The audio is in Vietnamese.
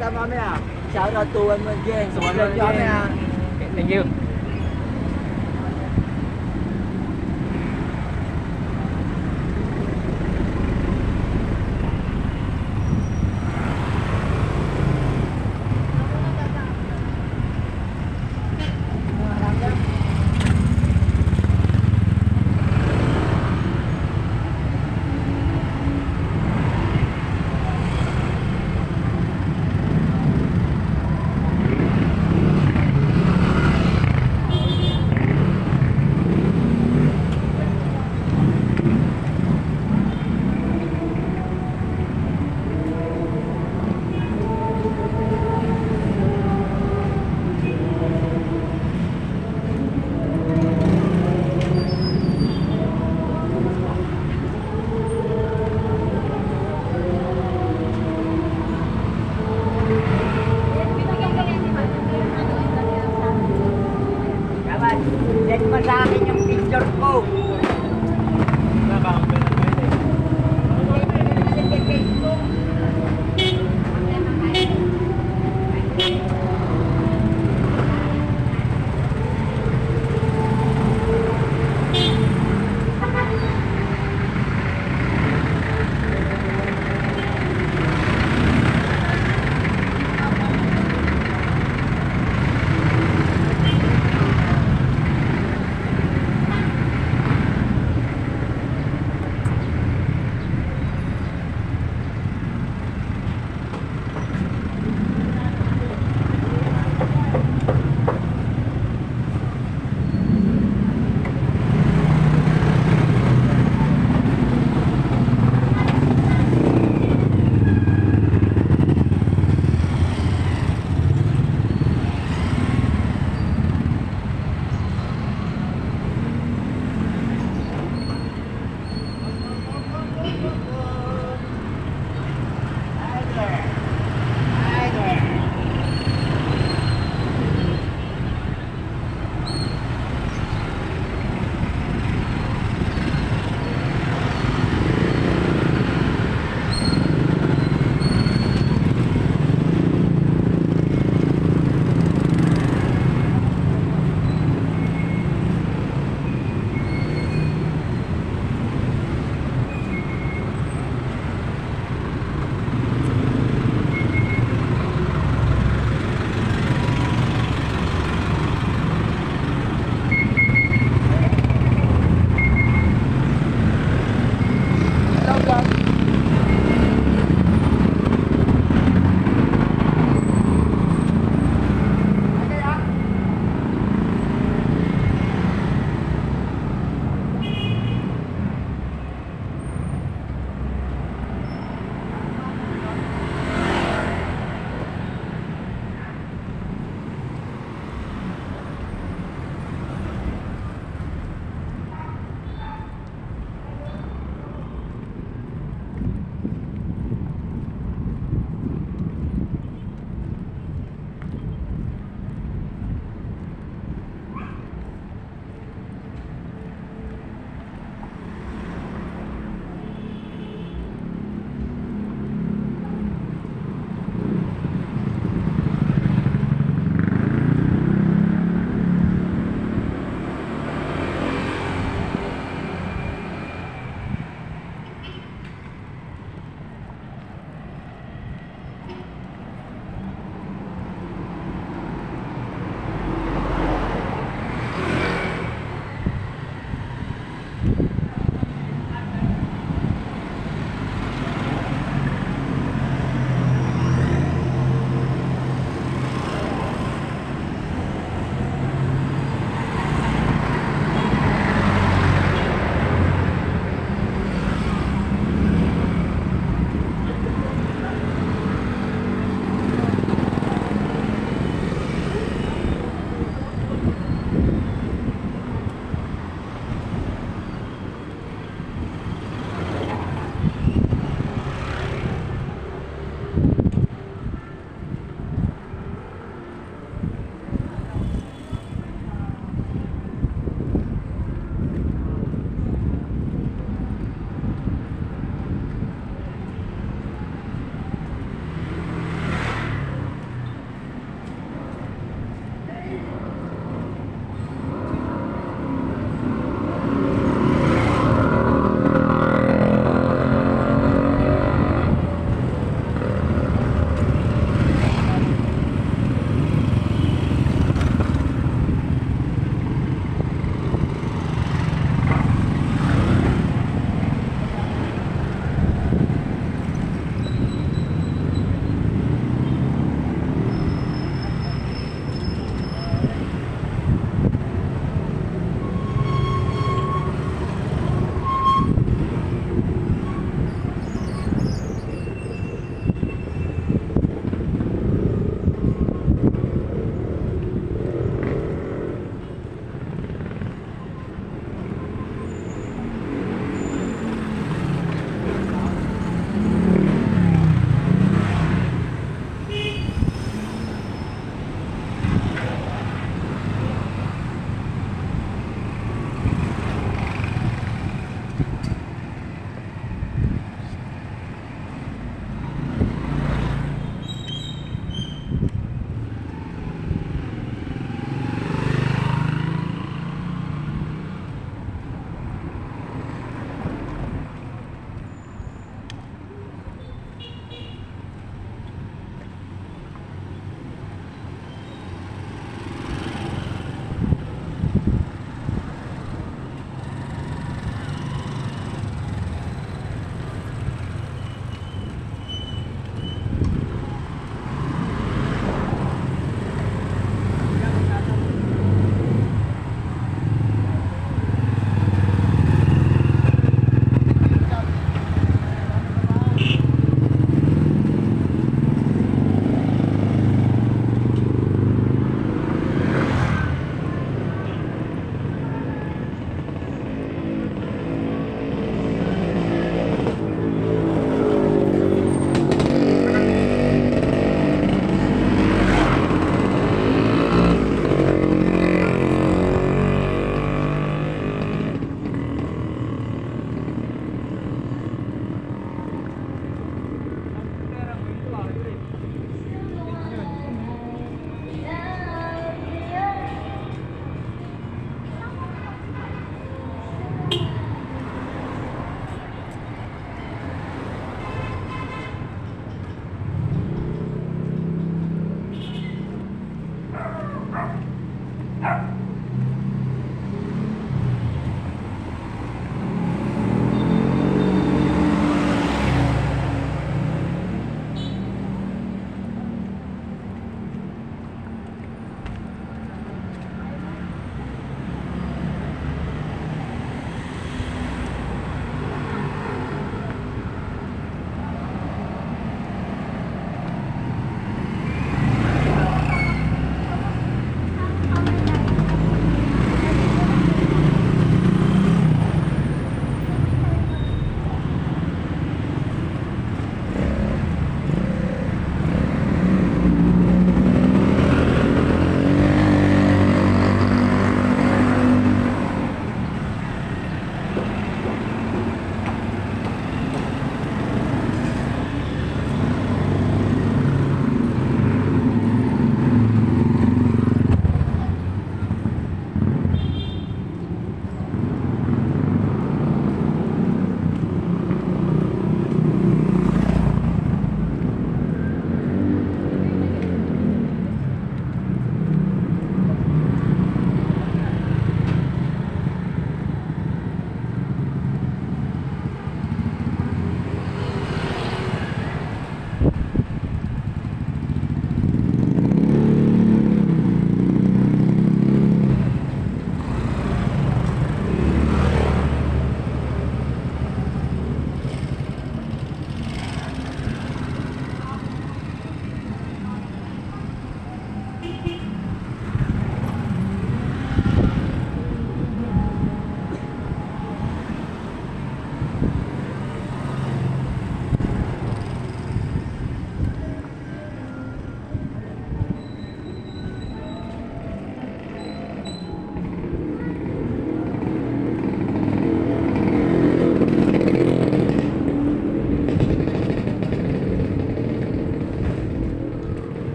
cảm ơn One Gang. So, One Vlog One nyo kami Gang. ah. thank you.